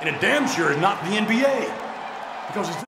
And it damn sure is not the NBA. Because it's